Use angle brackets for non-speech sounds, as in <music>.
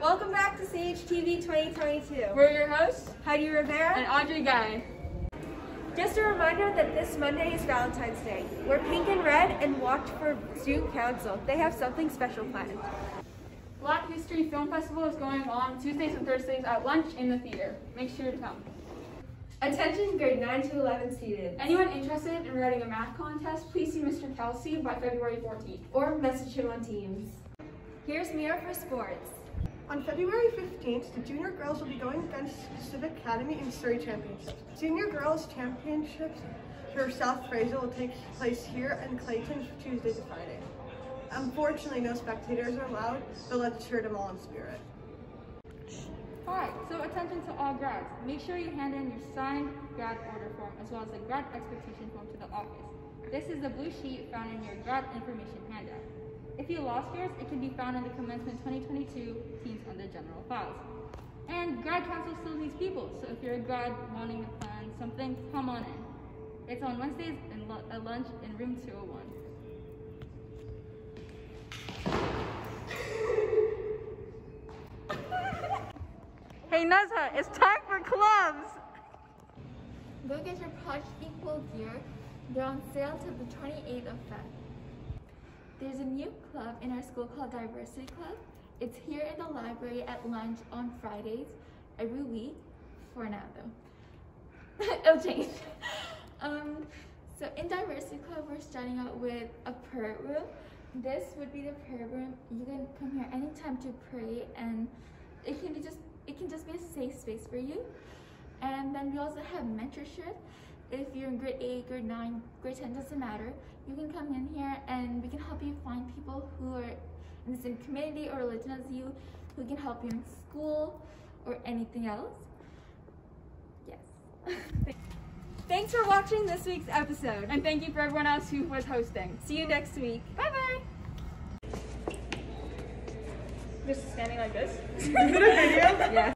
Welcome back to CHTV 2022. We're your hosts Heidi Rivera. and Audrey Guy. Just a reminder that this Monday is Valentine's Day. Wear pink and red and watch for Student Council. They have something special planned. Black History Film Festival is going on Tuesdays and Thursdays at lunch in the theater. Make sure to come. Attention grade 9 to 11 seated. Anyone interested in writing a math contest, please see Mr. Kelsey by February 14th. Or message him on Teams. Here's Mira for sports. On February 15th, the junior girls will be going against Civic Academy in Surrey Championships. Senior girls championships for South Fraser will take place here in Clayton Tuesday to Friday. Unfortunately, no spectators are allowed, but let's cheer them all in spirit. Alright, so attention to all grads. Make sure you hand in your signed grad order form as well as the grad expectation form to the office. This is the blue sheet found in your grad information handout. If you lost yours, it can be found in the commencement 2022 teams under general files. And grad council still needs people, so if you're a grad wanting to plan something, come on in. It's on Wednesdays in lu- at lunch in room 201. <laughs> Hey Nazha, it's time for clubs! Go get your Project Equal gear. They're on sale till the 28th of Feb. There's a new club in our school called Diversity Club. It's here in the library at lunch on Fridays every week for now though. <laughs> It'll change. Um, so in Diversity Club, we're starting out with a prayer room. This would be the prayer room. You can come here anytime to pray and it can be just it can just be a safe space for you. And then we also have mentorship. If you're in grade 8, grade 9, grade 10, doesn't matter. You can come in here and we can help you find people who are in the same community or religion as you, who can help you in school or anything else. Yes. <laughs> Thanks for watching this week's episode. And thank you for everyone else who was hosting. See you next week. Bye bye. Just standing like this. <laughs> Is it a video? Yeah.